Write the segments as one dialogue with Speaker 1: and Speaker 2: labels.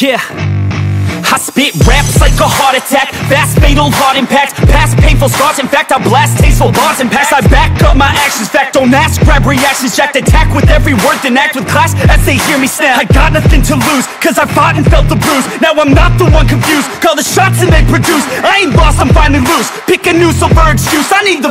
Speaker 1: Yeah. I spit raps like a heart attack. Fast fatal heart impact. Past painful scars. In fact I blast tasteful bars and packs I back up my actions. Fact don't ask. Grab reactions. Jacked attack with every word. Then act with class as they hear me snap. I got nothing to lose Cause I fought and felt the bruise. Now I'm not the one confused. Call the shots and they produce. I ain't lost. I'm finally loose. Pick a new silver excuse I need the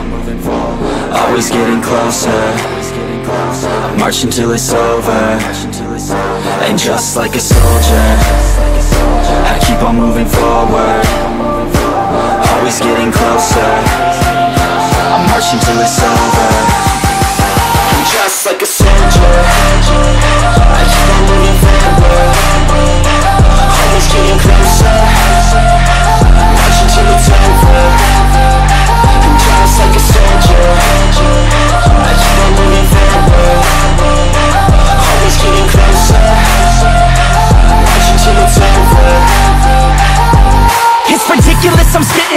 Speaker 2: Always getting closer. March until it's over. And just like a soldier I keep on moving forward. Always getting closer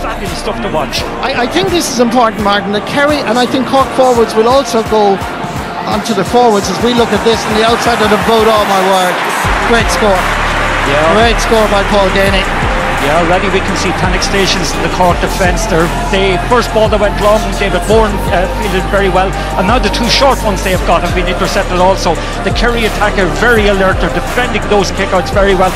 Speaker 3: fabulous stuff to watch.
Speaker 4: I, I think this is important, Martin, that Kerry and I think Cork forwards will also go onto the forwards as we look at this on the outside of the boat. Oh my word. Great score.
Speaker 3: Yeah,
Speaker 4: Great score by Paul Geaney.
Speaker 3: yeah. Already we can see panic stations in the Cork defence. Their they first ball that went long, David Bourne uh, fielded very well, and now the two short ones they have got have been intercepted also. The Kerry attacker very alert. They're defending those kickouts very well.